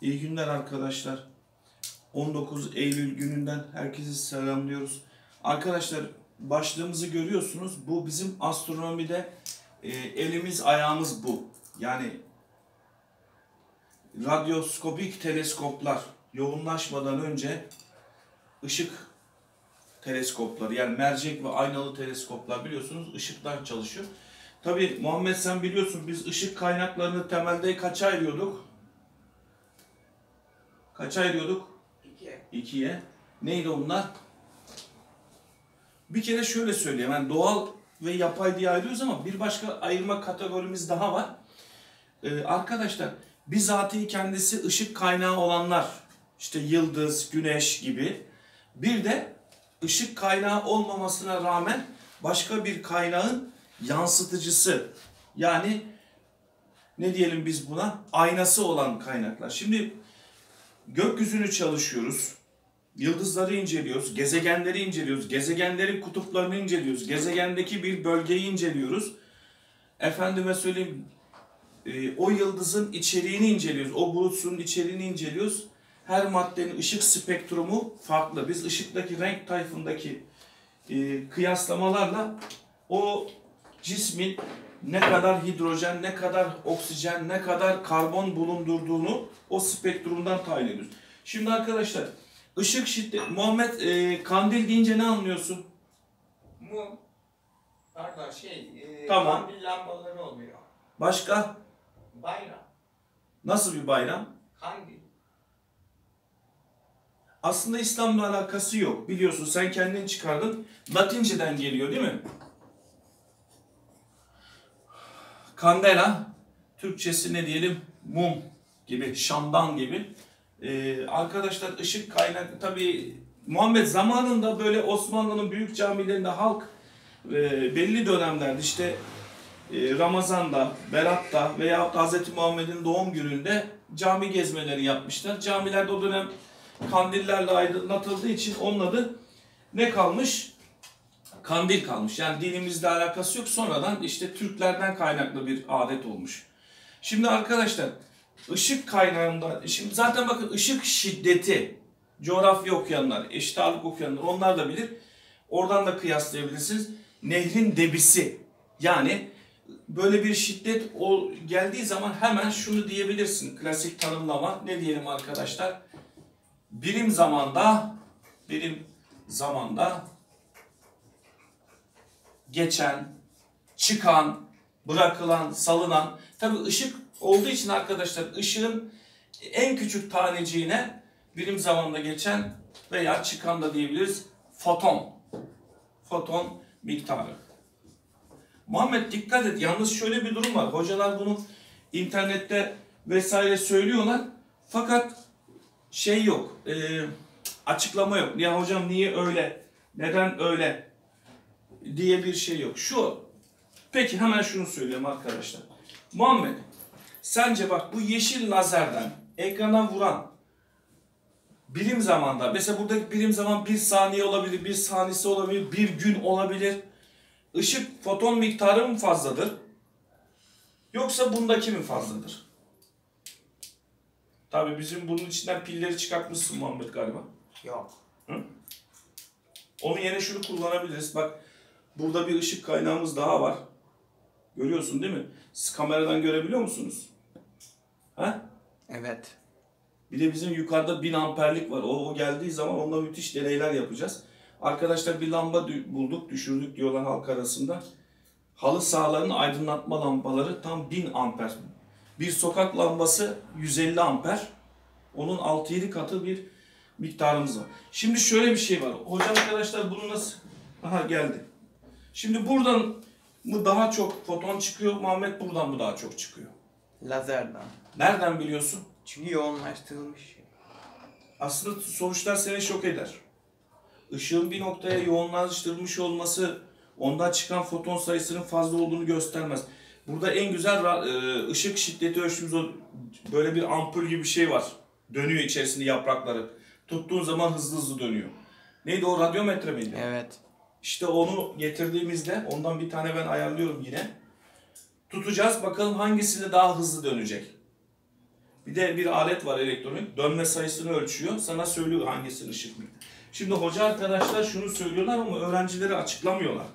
İyi günler arkadaşlar. 19 Eylül gününden herkese selamlıyoruz. Arkadaşlar başlığımızı görüyorsunuz. Bu bizim astronomide e, elimiz ayağımız bu. Yani radyoskopik teleskoplar yoğunlaşmadan önce ışık teleskopları yani mercek ve aynalı teleskoplar biliyorsunuz ışıklar çalışıyor. Tabi Muhammed sen biliyorsun biz ışık kaynaklarını temelde kaça ayırıyorduk? Kaça ayırıyorduk? İki. İkiye. Neydi onlar? Bir kere şöyle söyleyeyim. Yani doğal ve yapay diye ayırıyoruz ama bir başka ayırma kategorimiz daha var. Ee, arkadaşlar bizatihi kendisi ışık kaynağı olanlar işte yıldız, güneş gibi bir de ışık kaynağı olmamasına rağmen başka bir kaynağın yansıtıcısı yani ne diyelim biz buna aynası olan kaynaklar. Şimdi gökyüzünü çalışıyoruz. Yıldızları inceliyoruz, gezegenleri inceliyoruz, gezegenlerin kutuplarını inceliyoruz, gezegendeki bir bölgeyi inceliyoruz. Efendime söyleyeyim, e, o yıldızın içeriğini inceliyoruz, o bulutsun içeriğini inceliyoruz. Her maddenin ışık spektrumu farklı. Biz ışıktaki renk tayfındaki e, kıyaslamalarla o cismin ne kadar hidrojen, ne kadar oksijen, ne kadar karbon bulundurduğunu o spektrumdan tayin ediyoruz. Şimdi arkadaşlar ışık şiddeti, Muhammed e, kandil deyince ne anlıyorsun? Mum. Pardon şey. E, Tamam. Kandil lambaları oluyor. Başka? Bayram. Nasıl bir bayram? Kandil. Aslında İslam'la alakası yok. Biliyorsun sen kendin çıkardın. Latinceden geliyor değil mi? Kandela, Türkçesi ne diyelim? Mum gibi, şamdan gibi. Ee, arkadaşlar ışık kaynak tabi Muhammed zamanında böyle Osmanlı'nın büyük camilerinde halk e, belli dönemlerde işte e, Ramazan'da, Berat'ta veya Hz. Muhammed'in doğum gününde cami gezmeleri yapmışlar. Camilerde o dönem kandillerle aydınlatıldığı için onun adı ne kalmış? Kandil kalmış. Yani dinimizle alakası yok. Sonradan işte Türklerden kaynaklı bir adet olmuş. Şimdi arkadaşlar ışık kaynağında, şimdi zaten bakın ışık şiddeti, coğrafya okuyanlar, eşit ağırlık okuyanlar onlar da bilir. Oradan da kıyaslayabilirsiniz. Nehrin debisi yani böyle bir şiddet o geldiği zaman hemen şunu diyebilirsin. Klasik tanımlama ne diyelim arkadaşlar? Birim zamanda birim zamanda geçen, çıkan, bırakılan, salınan. Tabi ışık olduğu için arkadaşlar ışığın en küçük taneciğine birim zamanda geçen veya çıkan da diyebiliriz foton. Foton miktarı. Muhammed dikkat et. Yalnız şöyle bir durum var. Hocalar bunu internette vesaire söylüyorlar. Fakat şey yok. e, açıklama yok. Ya hocam niye öyle? Neden öyle? Diye bir şey yok. Şu. Peki hemen şunu söyleyeyim arkadaşlar. Muhammed sence bak bu yeşil lazerden ekrana vuran birim zamanda mesela buradaki birim zaman bir saniye olabilir, bir saniyesi olabilir, bir gün olabilir. Işık foton miktarı mı fazladır? Yoksa bundaki mi fazladır? Tabii bizim bunun içinden pilleri çıkartmışsın Muhammed galiba. Yok. Onun yerine şunu kullanabiliriz. Bak burada bir ışık kaynağımız daha var. Görüyorsun değil mi? Siz kameradan görebiliyor musunuz? Ha? Evet. Bir de bizim yukarıda 1000 amperlik var. O, o geldiği zaman onunla müthiş deneyler yapacağız. Arkadaşlar bir lamba bulduk, düşürdük diyorlar halk arasında. Halı sahaların aydınlatma lambaları tam 1000 amper. Bir sokak lambası 150 amper. Onun 6-7 katı bir miktarımız var. Şimdi şöyle bir şey var. Hocam arkadaşlar bunu nasıl... Aha geldi. Şimdi buradan mı daha çok foton çıkıyor, Muhammed buradan mı daha çok çıkıyor? Lazerden. Nereden biliyorsun? Çünkü yoğunlaştırılmış aslında sonuçlar seni şok eder. Işığın bir noktaya yoğunlaştırılmış olması ondan çıkan foton sayısının fazla olduğunu göstermez. Burada en güzel e, ışık şiddeti ölçtüğümüz o böyle bir ampul gibi bir şey var. Dönüyor içerisinde yaprakları. Tuttuğun zaman hızlı hızlı dönüyor. Neydi o radyometre miydi? Evet. İşte onu getirdiğimizde ondan bir tane ben ayarlıyorum yine. Tutacağız bakalım hangisinde daha hızlı dönecek. Bir de bir alet var elektronik. Dönme sayısını ölçüyor. Sana söylüyor hangisinin ışık mı. Şimdi hoca arkadaşlar şunu söylüyorlar ama öğrencileri açıklamıyorlar.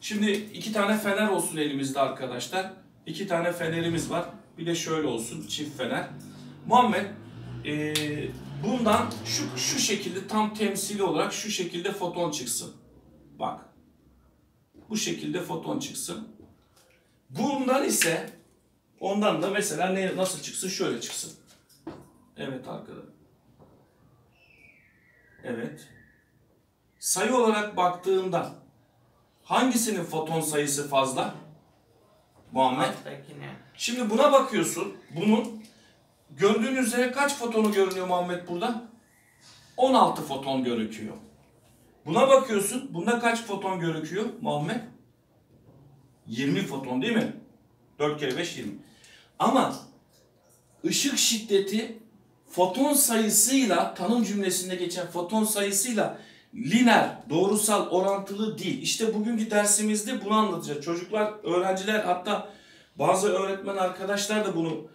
Şimdi iki tane fener olsun elimizde arkadaşlar. İki tane fenerimiz var. Bir de şöyle olsun çift fener. Muhammed eee, bundan şu, şu şekilde tam temsili olarak şu şekilde foton çıksın. Bak. Bu şekilde foton çıksın. Bundan ise ondan da mesela ne nasıl çıksın? Şöyle çıksın. Evet arkadaşlar. Evet. Sayı olarak baktığında hangisinin foton sayısı fazla? Muhammed. Şimdi buna bakıyorsun. Bunun gördüğünüz üzere kaç fotonu görünüyor Muhammed burada? 16 foton gözüküyor. Buna bakıyorsun. Bunda kaç foton gözüküyor Muhammed? 20 foton değil mi? 4 kere 5 20. Ama ışık şiddeti foton sayısıyla tanım cümlesinde geçen foton sayısıyla lineer, doğrusal, orantılı değil. İşte bugünkü dersimizde bunu anlatacağız. Çocuklar, öğrenciler hatta bazı öğretmen arkadaşlar da bunu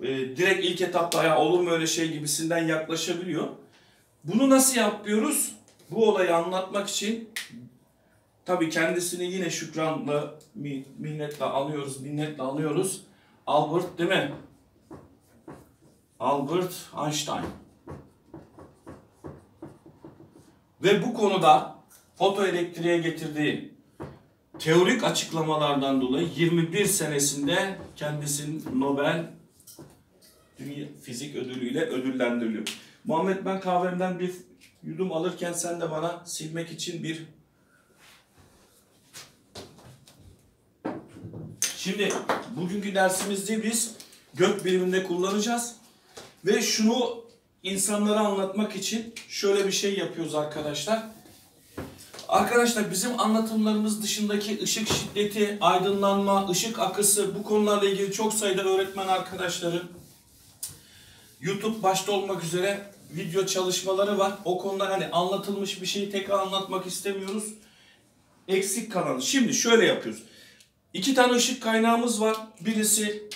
e, direkt ilk etapta ya olur mu öyle şey gibisinden yaklaşabiliyor. Bunu nasıl yapıyoruz? Bu olayı anlatmak için tabii kendisini yine şükranla, mi- minnetle anıyoruz, minnetle anıyoruz. Albert değil mi? Albert Einstein. Ve bu konuda fotoelektriğe getirdiği teorik açıklamalardan dolayı 21 senesinde kendisinin Nobel Dünya Fizik Ödülü'yle ödüllendiriliyor. Muhammed ben kahvemden bir yudum alırken sen de bana silmek için bir Şimdi bugünkü dersimizde biz gök biriminde kullanacağız. Ve şunu insanlara anlatmak için şöyle bir şey yapıyoruz arkadaşlar. Arkadaşlar bizim anlatımlarımız dışındaki ışık şiddeti, aydınlanma, ışık akısı bu konularla ilgili çok sayıda öğretmen arkadaşların YouTube başta olmak üzere video çalışmaları var. O konuda hani anlatılmış bir şeyi tekrar anlatmak istemiyoruz. Eksik kalan. Şimdi şöyle yapıyoruz. İki tane ışık kaynağımız var. Birisi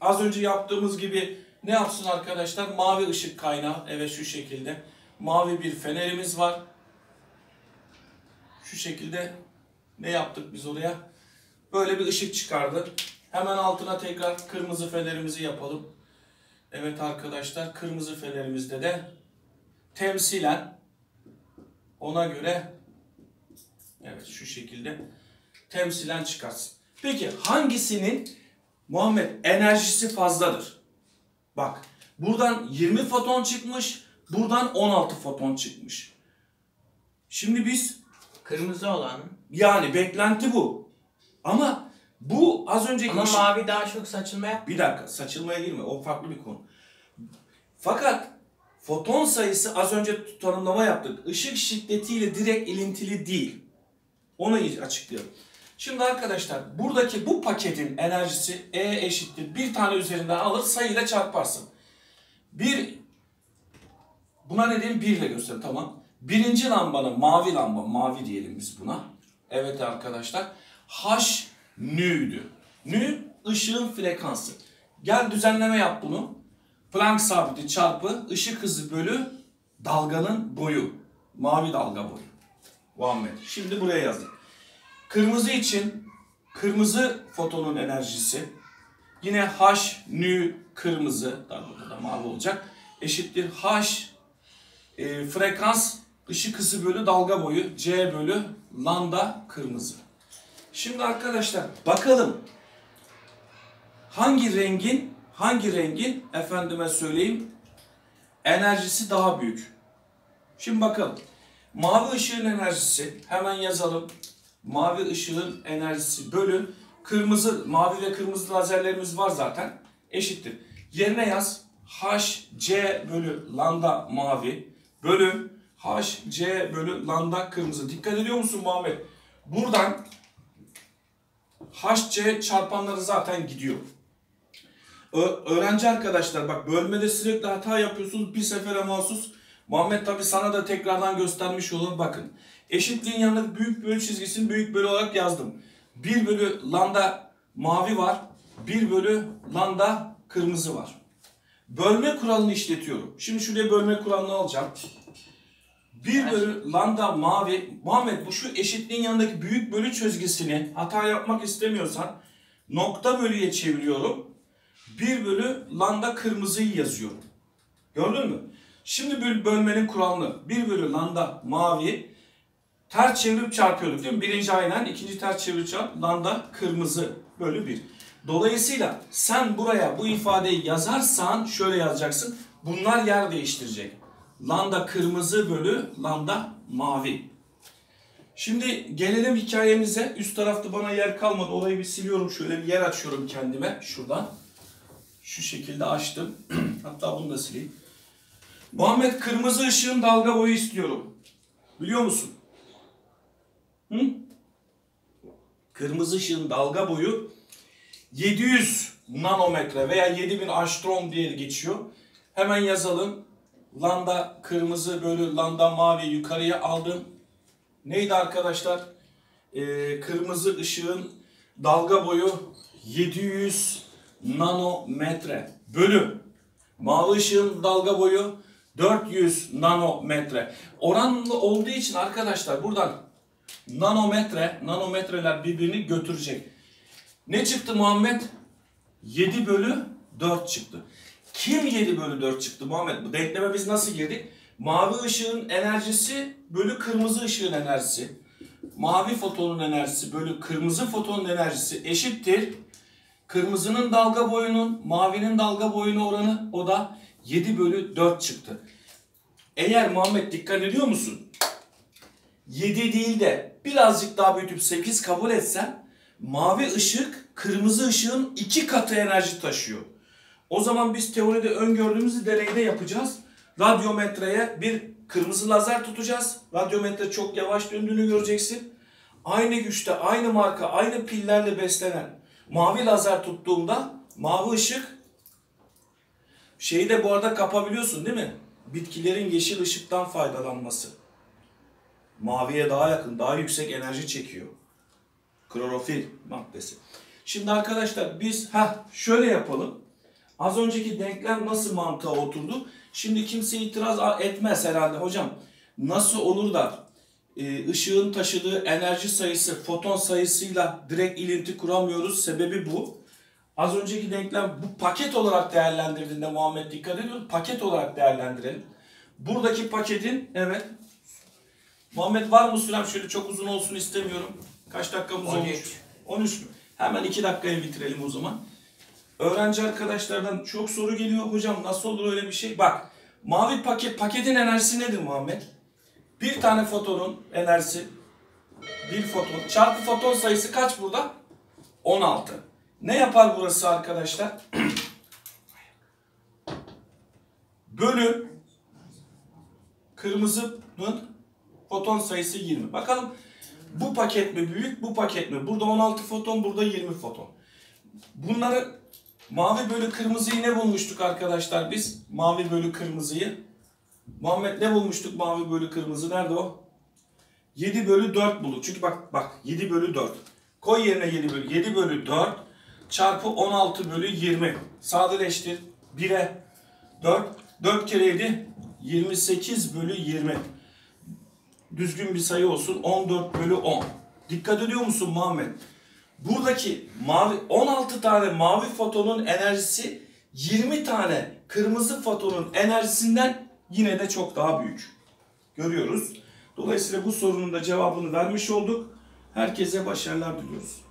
az önce yaptığımız gibi ne yapsın arkadaşlar? Mavi ışık kaynağı. Evet şu şekilde. Mavi bir fenerimiz var. Şu şekilde ne yaptık biz oraya? Böyle bir ışık çıkardı. Hemen altına tekrar kırmızı fenerimizi yapalım. Evet arkadaşlar kırmızı fenerimizde de temsilen ona göre evet şu şekilde temsilen çıkarsın. Peki hangisinin Muhammed enerjisi fazladır? Bak buradan 20 foton çıkmış, buradan 16 foton çıkmış. Şimdi biz Kırmızı olan. yani beklenti bu. Ama bu az önceki Ama ışık- mavi daha çok saçılma yap. bir dakika saçılmaya girme o farklı bir konu. Fakat foton sayısı az önce tanımlama yaptık. Işık şiddetiyle direkt ilintili değil. Onu açıklayalım. Şimdi arkadaşlar buradaki bu paketin enerjisi E eşittir. Bir tane üzerinden alır sayıyla çarparsın. Bir buna ne diyeyim? Bir ile göster tamam. Birinci lambanın mavi lamba mavi diyelim biz buna. Evet arkadaşlar. H nü'ydü. Nü ışığın frekansı. Gel düzenleme yap bunu. Planck sabiti çarpı ışık hızı bölü dalganın boyu. Mavi dalga boyu. Muhammed. Şimdi buraya yazdık. Kırmızı için kırmızı fotonun enerjisi yine H nü kırmızı burada da mavi olacak eşittir H e, frekans ışık hızı bölü dalga boyu C bölü lambda kırmızı. Şimdi arkadaşlar bakalım hangi rengin hangi rengin efendime söyleyeyim enerjisi daha büyük. Şimdi bakalım. Mavi ışığın enerjisi hemen yazalım. Mavi ışığın enerjisi bölü kırmızı mavi ve kırmızı lazerlerimiz var zaten eşittir. Yerine yaz H C bölü lambda mavi bölü H C bölü lambda kırmızı. Dikkat ediyor musun Muhammed? Buradan HC çarpanları zaten gidiyor. Ö- öğrenci arkadaşlar bak bölmede sürekli hata yapıyorsunuz bir sefere mahsus. Muhammed tabi sana da tekrardan göstermiş olalım bakın. Eşitliğin yanında büyük bölü çizgisini büyük bölü olarak yazdım. 1 bölü lambda mavi var. 1 bölü lambda kırmızı var. Bölme kuralını işletiyorum. Şimdi şuraya bölme kuralını alacağım. 1 bölü lambda mavi. Muhammed bu şu eşitliğin yanındaki büyük bölü çizgisini hata yapmak istemiyorsan nokta bölüye çeviriyorum. 1 bölü lambda kırmızıyı yazıyorum. Gördün mü? Şimdi böl- bölmenin kuralını 1 bölü lambda mavi ters çevirip çarpıyorduk değil mi? Birinci aynen, ikinci ters çevirip çarp, lambda kırmızı bölü 1. Dolayısıyla sen buraya bu ifadeyi yazarsan şöyle yazacaksın. Bunlar yer değiştirecek. Lambda kırmızı bölü lambda mavi. Şimdi gelelim hikayemize. Üst tarafta bana yer kalmadı. Orayı bir siliyorum. Şöyle bir yer açıyorum kendime. Şuradan. Şu şekilde açtım. Hatta bunu da sileyim. Muhammed kırmızı ışığın dalga boyu istiyorum. Biliyor musun? Hı? Kırmızı ışığın dalga boyu 700 nanometre veya 7000 angstrom diye geçiyor. Hemen yazalım. Lambda kırmızı bölü lambda mavi yukarıya aldım. Neydi arkadaşlar? Ee, kırmızı ışığın dalga boyu 700 nanometre bölü mavi ışığın dalga boyu 400 nanometre. Oranlı olduğu için arkadaşlar buradan nanometre, nanometreler birbirini götürecek. Ne çıktı Muhammed? 7 bölü 4 çıktı. Kim 7 bölü 4 çıktı Muhammed? Bu denkleme biz nasıl girdik? Mavi ışığın enerjisi bölü kırmızı ışığın enerjisi. Mavi fotonun enerjisi bölü kırmızı fotonun enerjisi eşittir. Kırmızının dalga boyunun mavinin dalga boyunu oranı o da 7 bölü 4 çıktı. Eğer Muhammed dikkat ediyor musun? 7 değil de birazcık daha büyütüp 8 kabul etsen mavi ışık kırmızı ışığın iki katı enerji taşıyor. O zaman biz teoride öngördüğümüz deneyde yapacağız. Radyometreye bir kırmızı lazer tutacağız. Radyometre çok yavaş döndüğünü göreceksin. Aynı güçte, aynı marka, aynı pillerle beslenen mavi lazer tuttuğumda mavi ışık şeyi de bu arada kapabiliyorsun değil mi? Bitkilerin yeşil ışıktan faydalanması. Maviye daha yakın, daha yüksek enerji çekiyor. Klorofil maddesi. Şimdi arkadaşlar biz ha şöyle yapalım. Az önceki denklem nasıl mantığa oturdu? Şimdi kimse itiraz etmez herhalde hocam. Nasıl olur da e, ışığın taşıdığı enerji sayısı foton sayısıyla direkt ilinti kuramıyoruz. Sebebi bu. Az önceki denklem bu paket olarak değerlendirdiğinde Muhammed dikkat ediyor. Paket olarak değerlendirelim. Buradaki paketin evet Muhammed var mı sürem şöyle çok uzun olsun istemiyorum. Kaç dakikamız 13. olmuş? 13 mü? Hemen 2 dakikaya bitirelim o zaman. Öğrenci arkadaşlardan çok soru geliyor. Hocam nasıl olur öyle bir şey? Bak mavi paket, paketin enerjisi nedir Muhammed? Bir tane fotonun enerjisi bir foton çarpı foton sayısı kaç burada? 16. Ne yapar burası arkadaşlar? Bölü kırmızının foton sayısı 20. Bakalım bu paket mi büyük, bu paket mi? Burada 16 foton, burada 20 foton. Bunları mavi bölü kırmızıyı ne bulmuştuk arkadaşlar biz? Mavi bölü kırmızıyı. Muhammed ne bulmuştuk mavi bölü kırmızı? Nerede o? 7 bölü 4 bulduk. Çünkü bak bak 7 bölü 4. Koy yerine 7 bölü. 7 bölü 4 çarpı 16 bölü 20. Sadeleştir. 1'e 4. 4 kere 7 28 bölü 20 düzgün bir sayı olsun. 14 bölü 10. Dikkat ediyor musun Muhammed? Buradaki mavi 16 tane mavi fotonun enerjisi 20 tane kırmızı fotonun enerjisinden yine de çok daha büyük. Görüyoruz. Dolayısıyla bu sorunun da cevabını vermiş olduk. Herkese başarılar diliyoruz.